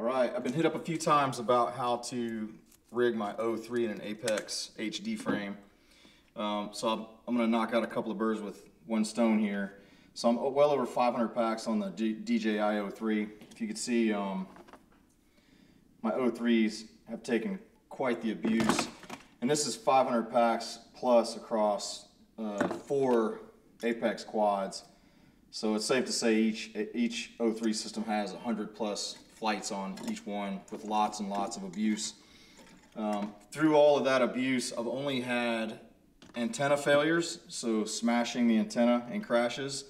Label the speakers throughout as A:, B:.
A: All right, I've been hit up a few times about how to rig my O3 in an Apex HD frame. Um, so I'm, I'm gonna knock out a couple of birds with one stone here. So I'm well over 500 packs on the D DJI O3. If you could see, um, my O3s have taken quite the abuse. And this is 500 packs plus across uh, four Apex quads. So it's safe to say each, each O3 system has 100 plus flights on each one with lots and lots of abuse. Um, through all of that abuse, I've only had antenna failures, so smashing the antenna and crashes,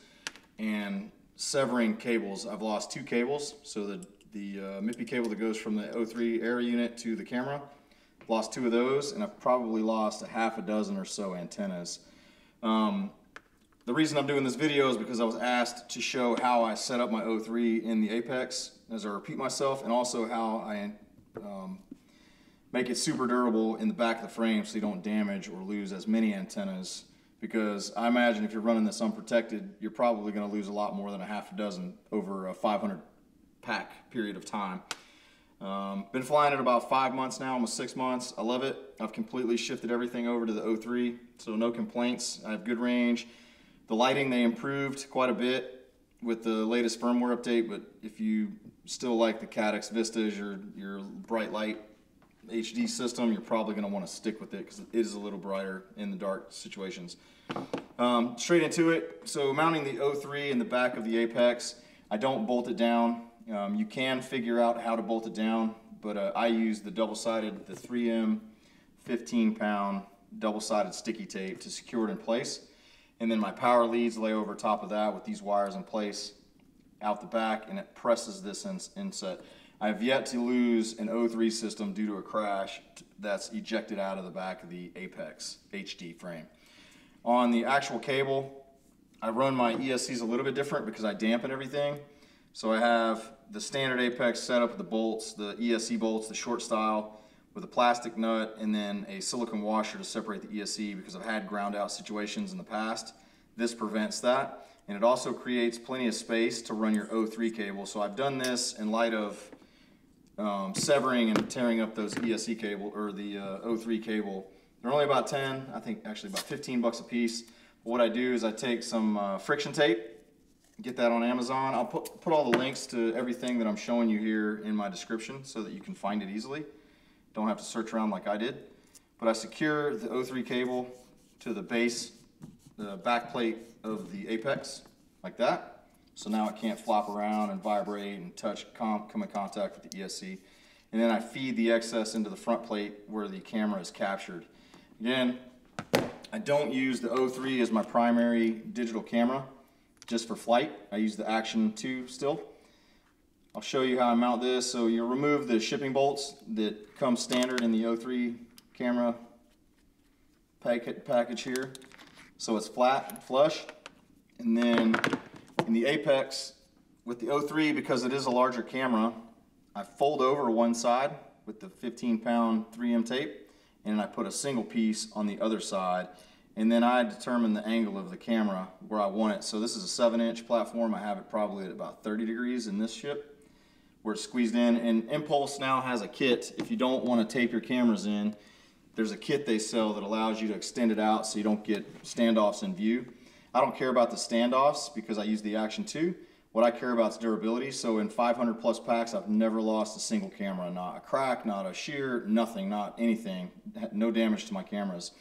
A: and severing cables. I've lost two cables, so the, the uh, MIPI cable that goes from the O3 air unit to the camera, lost two of those, and I've probably lost a half a dozen or so antennas. Um, the reason I'm doing this video is because I was asked to show how I set up my O3 in the Apex, as I repeat myself, and also how I um, make it super durable in the back of the frame so you don't damage or lose as many antennas because I imagine if you're running this unprotected, you're probably going to lose a lot more than a half a dozen over a 500 pack period of time. Um, been flying it about five months now, almost six months. I love it. I've completely shifted everything over to the O3, so no complaints. I have good range. The lighting, they improved quite a bit with the latest firmware update, but if you still like the Caddx Vista as your, your bright light HD system, you're probably going to want to stick with it because it is a little brighter in the dark situations. Um, straight into it. So mounting the O3 in the back of the Apex, I don't bolt it down. Um, you can figure out how to bolt it down, but uh, I use the double-sided, the 3M 15-pound double-sided sticky tape to secure it in place. And then my power leads lay over top of that with these wires in place out the back and it presses this inset. I have yet to lose an O3 system due to a crash that's ejected out of the back of the Apex HD frame. On the actual cable, I run my ESCs a little bit different because I dampen everything. So I have the standard Apex setup with the bolts, the ESC bolts, the short style, with a plastic nut and then a silicone washer to separate the ESC because I've had ground out situations in the past. This prevents that. And it also creates plenty of space to run your O3 cable. So I've done this in light of um, severing and tearing up those ESC cable or the uh, O3 cable. They're only about 10, I think actually about 15 bucks a piece. But what I do is I take some uh, friction tape, get that on Amazon. I'll put, put all the links to everything that I'm showing you here in my description so that you can find it easily. Don't have to search around like I did. But I secure the O3 cable to the base, the back plate of the apex, like that. So now it can't flop around and vibrate and touch, come in contact with the ESC. And then I feed the excess into the front plate where the camera is captured. Again, I don't use the O3 as my primary digital camera just for flight. I use the Action 2 still. I'll show you how I mount this. So you remove the shipping bolts that come standard in the O3 camera package here. So it's flat, and flush. And then in the Apex, with the O3, because it is a larger camera, I fold over one side with the 15 pound 3M tape, and I put a single piece on the other side. And then I determine the angle of the camera where I want it. So this is a seven inch platform. I have it probably at about 30 degrees in this ship where it's squeezed in. And Impulse now has a kit. If you don't want to tape your cameras in, there's a kit they sell that allows you to extend it out so you don't get standoffs in view. I don't care about the standoffs because I use the Action 2. What I care about is durability. So in 500 plus packs, I've never lost a single camera. Not a crack, not a shear, nothing, not anything. No damage to my cameras.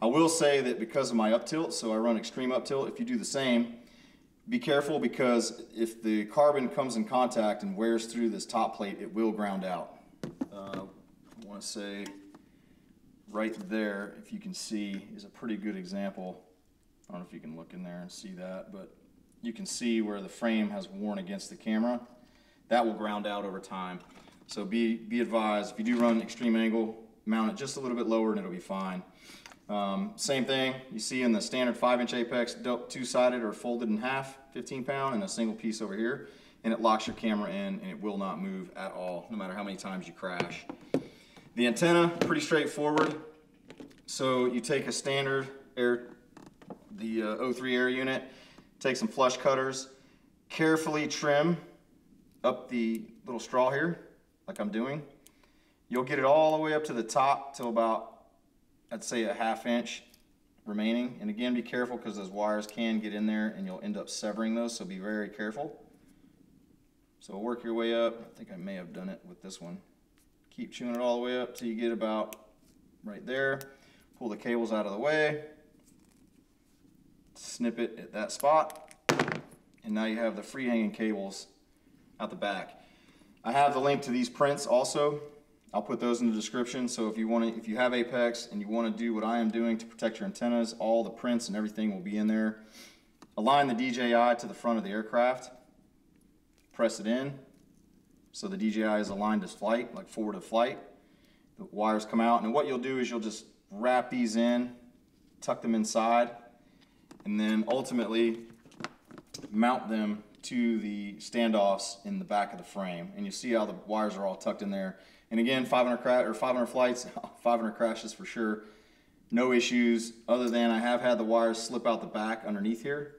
A: I will say that because of my up tilt, so I run extreme up tilt, if you do the same, be careful because if the carbon comes in contact and wears through this top plate, it will ground out. Uh, I want to say right there, if you can see, is a pretty good example I don't know if you can look in there and see that, but you can see where the frame has worn against the camera. That will ground out over time. So be, be advised, if you do run extreme angle, mount it just a little bit lower and it'll be fine. Um, same thing you see in the standard 5 inch apex, two-sided or folded in half, 15 pound, and a single piece over here. And it locks your camera in and it will not move at all, no matter how many times you crash. The antenna, pretty straightforward. So you take a standard air the uh, O3 air unit, take some flush cutters, carefully trim up the little straw here like I'm doing, you'll get it all the way up to the top till about, I'd say a half inch remaining. And again, be careful because those wires can get in there and you'll end up severing those, so be very careful. So work your way up. I think I may have done it with this one. Keep chewing it all the way up till you get about right there. Pull the cables out of the way. Snip it at that spot. And now you have the free hanging cables out the back. I have the link to these prints also. I'll put those in the description. So if you want to, if you have Apex and you want to do what I am doing to protect your antennas, all the prints and everything will be in there. Align the DJI to the front of the aircraft. Press it in. So the DJI is aligned as flight, like forward of flight. The wires come out and what you'll do is you'll just wrap these in, tuck them inside, and then ultimately mount them to the standoffs in the back of the frame. And you see how the wires are all tucked in there. And again, 500 cra- or 500 flights, 500 crashes for sure. No issues other than I have had the wires slip out the back underneath here.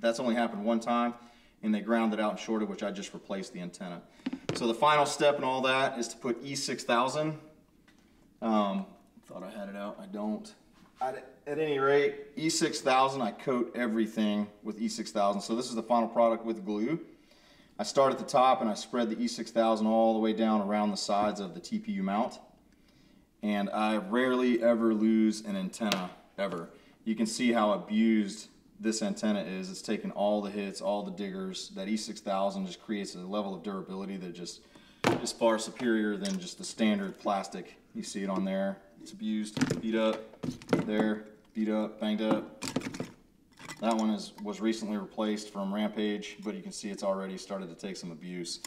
A: That's only happened one time and they ground it out and shorted, which I just replaced the antenna. So the final step in all that is to put E6000. Um, thought I had it out, I don't. At, at any rate, E6000, I coat everything with E6000. So this is the final product with glue. I start at the top and I spread the E6000 all the way down around the sides of the TPU mount. And I rarely ever lose an antenna, ever. You can see how abused this antenna is. It's taken all the hits, all the diggers. That E6000 just creates a level of durability that just is far superior than just the standard plastic. You see it on there. It's abused, beat up, there, beat up, banged up. That one is, was recently replaced from Rampage, but you can see it's already started to take some abuse.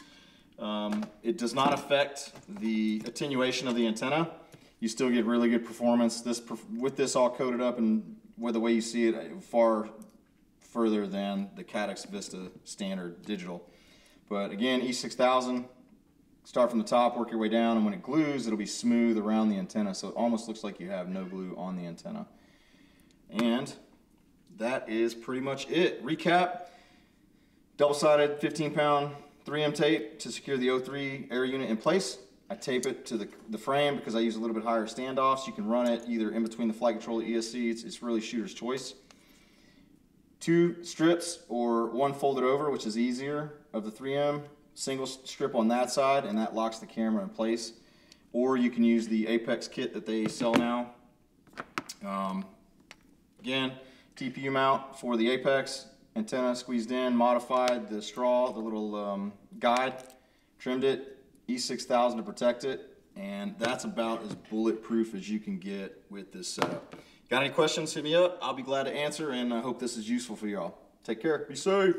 A: Um, it does not affect the attenuation of the antenna. You still get really good performance. This with this all coated up and with the way you see it, far further than the Caddx Vista standard digital. But again, E6000, start from the top, work your way down, and when it glues, it'll be smooth around the antenna, so it almost looks like you have no glue on the antenna. And that is pretty much it. Recap, double-sided 15-pound 3M tape to secure the O3 air unit in place. I tape it to the, the frame because I use a little bit higher standoffs. You can run it either in between the flight controller ESC. It's, it's really shooter's choice. Two strips or one folded over, which is easier, of the 3M. Single strip on that side, and that locks the camera in place. Or you can use the Apex kit that they sell now. Um, again, TPU mount for the Apex, antenna squeezed in, modified the straw, the little um, guide, trimmed it, E6000 to protect it, and that's about as bulletproof as you can get with this setup. Got any questions, hit me up. I'll be glad to answer, and I hope this is useful for y'all. Take care. Be safe.